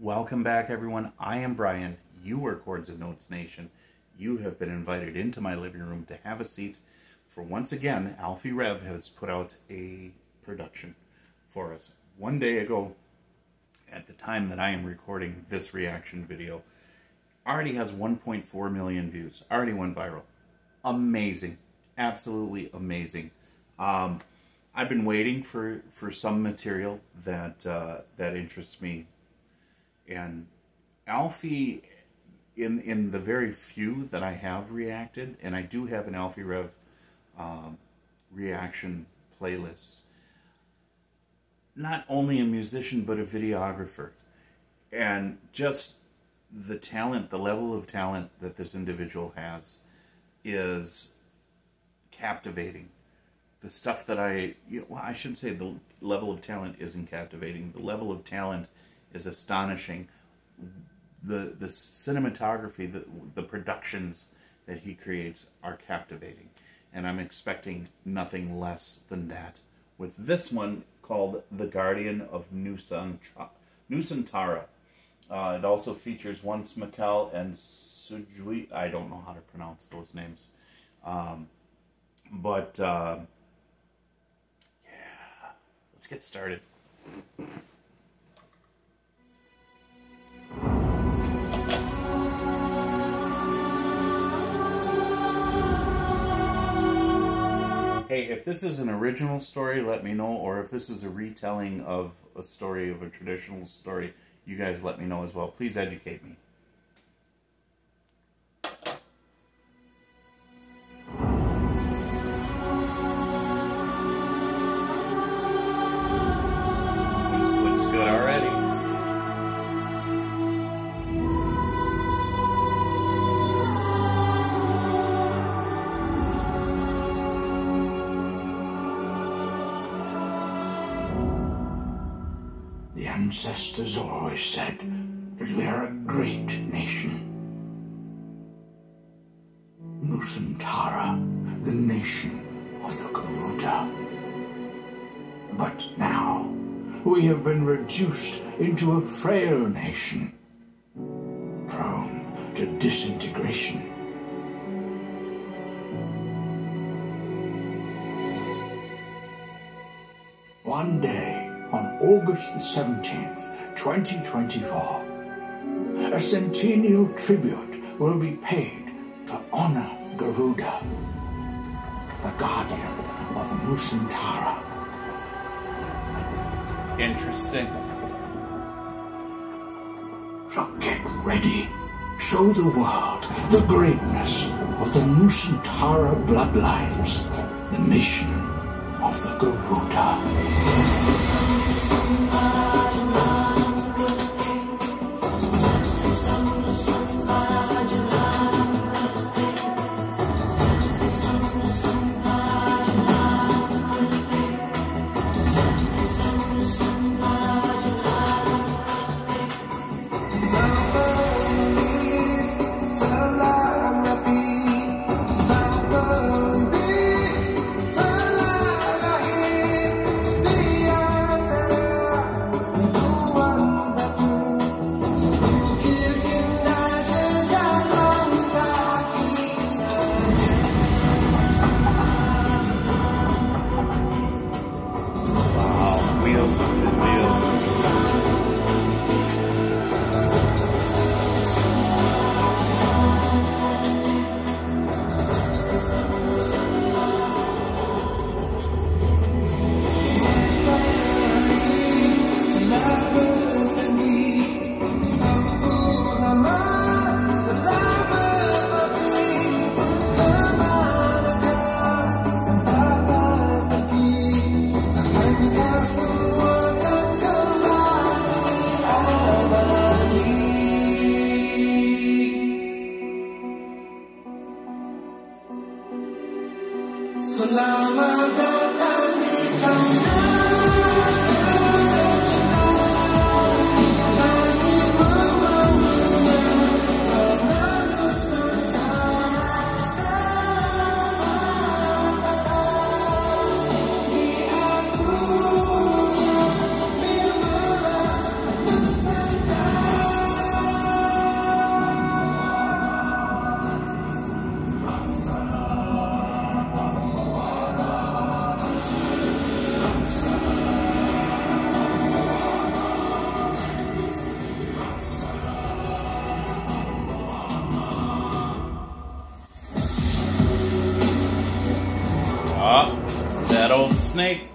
Welcome back, everyone. I am Brian. You are Chords and Notes Nation. You have been invited into my living room to have a seat for once again, Alffy Rev has put out a production for us. One day ago, at the time that I am recording this reaction video, already has 1.4 million views. Already went viral. Amazing. Absolutely amazing. Um, I've been waiting for, for some material that uh, that interests me, and Alffy, in in the very few that I have reacted, and I do have an Alffy Rev um, reaction playlist. Not only a musician but a videographer, and just the talent, the level of talent that this individual has, is captivating the stuff that I, you know, well, I shouldn't say the level of talent isn't captivating. The level of talent is astonishing. The the cinematography, the the productions that he creates are captivating, and I'm expecting nothing less than that with this one called "The Guardian of Nusantara." Uh, it also features Once Mekel and Sujui. I don't know how to pronounce those names. Um, but uh, Let's get started. Hey, if this is an original story, let me know, or if this is a retelling of a story of a traditional story, you guys let me know as well. Please educate me. Ancestors always said that we are a great nation. Nusantara, the nation of the Garuda. But now, we have been reduced into a frail nation, prone to disintegration. One day, on August the 17th, 2024, a centennial tribute will be paid to honor Garuda, the guardian of Nusantara. Interesting. So get ready. Show the world the greatness of the Nusantara bloodlines, the nation of the Garuda. Sim, snake.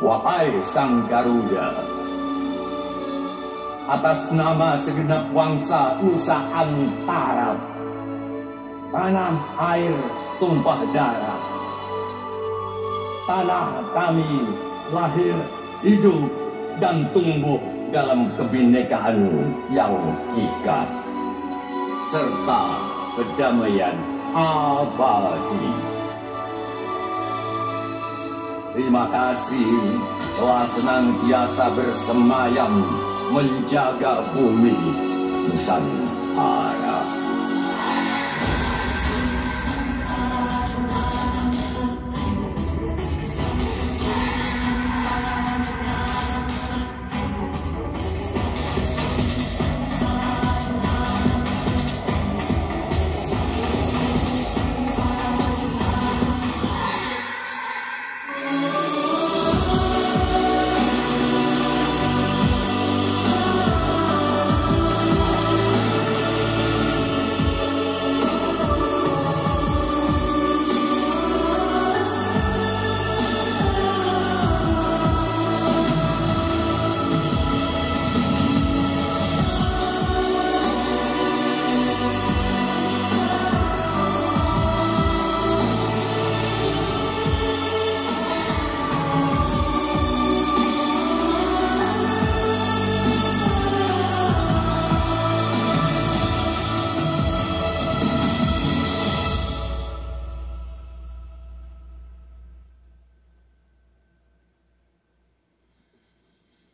Wahai Sang Garuda, atas nama segenap bangsa Nusa Antara, tanah air tumpah darah, tanah kami lahir, hidup, dan tumbuh dalam kebinekaan yang ikat, serta kedamaian abadi. Terima kasih telah senantiasa bersemayam menjaga bumi Nusantara.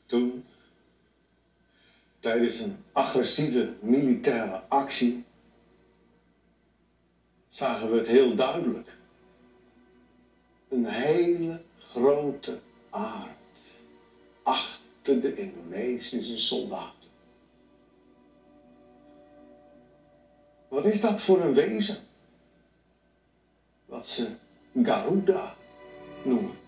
Toen, tijdens een agressieve militaire actie, zagen we het heel duidelijk. Een hele grote arend achter de Indonesische soldaten. Wat is dat voor een wezen? Wat ze Garuda noemen.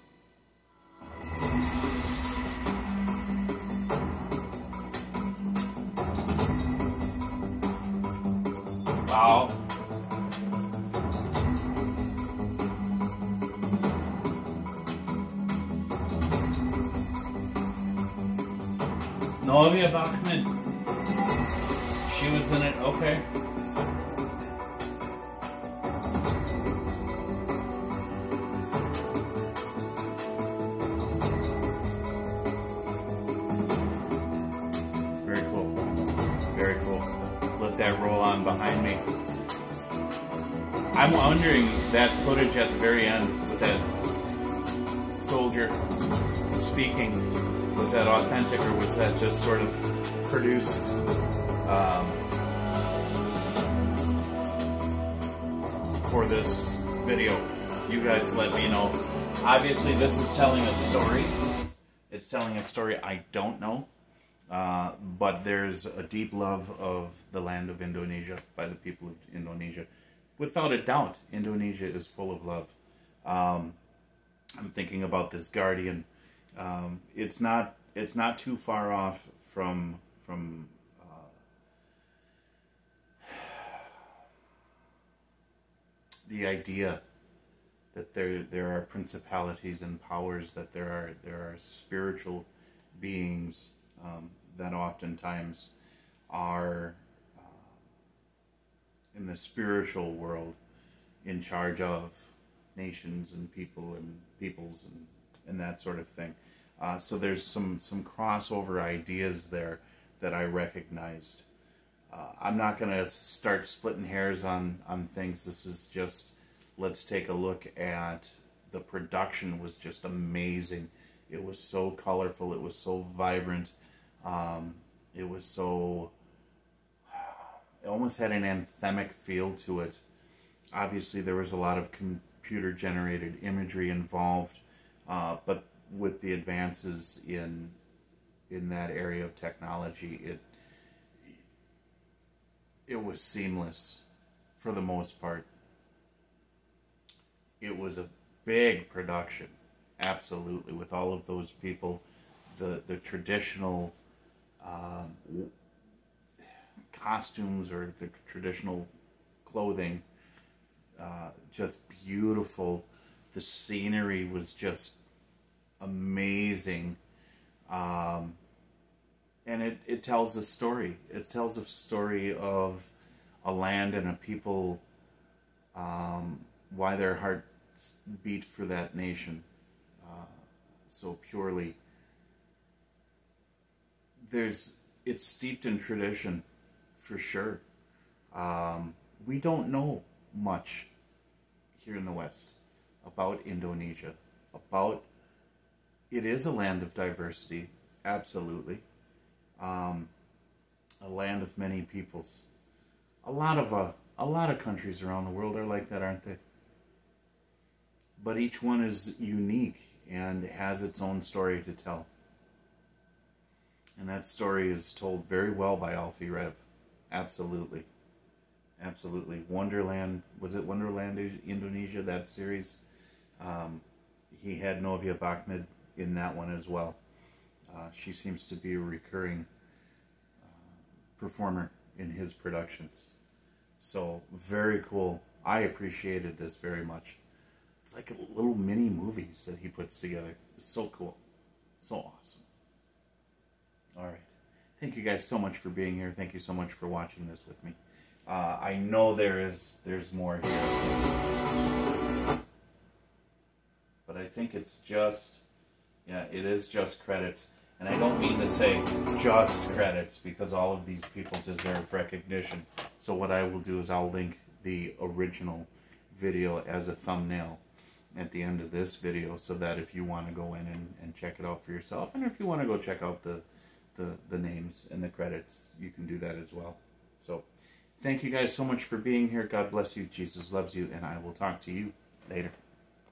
Novia Bachman. She was in it. Okay. Very cool. Very cool. Let that roll on behind me. I'm wondering that footage at the very end with that soldier speaking was that authentic or was that just sort of produced um, for this video? You guys let me know. Obviously, this is telling a story. It's telling a story I don't know. Uh, but there's a deep love of the land of Indonesia by the people of Indonesia. Without a doubt, Indonesia is full of love. Um, I'm thinking about this guardian. Um, it's not it's not too far off from from uh, the idea that there there are principalities and powers that there are there are spiritual beings um, that oftentimes are uh, in the spiritual world in charge of nations and people and peoples and, and that sort of thing. Uh, so there's some, some crossover ideas there that I recognized. Uh, I'm not going to start splitting hairs on, on things. This is just, let's take a look at the production was just amazing. It was so colorful. It was so vibrant. Um, it was so. It almost had an anthemic feel to it. Obviously, there was a lot of computer generated imagery involved, uh, but with the advances in in that area of technology, it it was seamless for the most part. It was a big production, absolutely, with all of those people, the the traditional um, costumes or the traditional clothing, uh, just beautiful. The scenery was just amazing. Um, and it, it tells a story. It tells a story of a land and a people, um, why their hearts beat for that nation uh, so purely there's it's steeped in tradition for sure. Um, we don't know much here in the West about Indonesia, about it is a land of diversity, absolutely. Um, a land of many peoples. A lot of uh, a lot of countries around the world are like that, aren't they? But each one is unique and has its own story to tell. And that story is told very well by Alffy Rev. Absolutely. Absolutely. Wonderland, was it Wonderland Indonesia, that series? Um, he had Novia Bachmid in that one as well. Uh, she seems to be a recurring uh, performer in his productions. So, very cool. I appreciated this very much. It's like a little mini movies that he puts together. It's so cool. So awesome. All right. Thank you guys so much for being here. Thank you so much for watching this with me. Uh, I know there is there's more here, but I think it's just yeah, it is just credits, and I don't mean to say just credits because all of these people deserve recognition. So what I will do is I'll link the original video as a thumbnail at the end of this video so that if you want to go in and, and check it out for yourself and if you want to go check out the the, the names and the credits, you can do that as well. So, thank you guys so much for being here. God bless you. Jesus loves you, and I will talk to you later.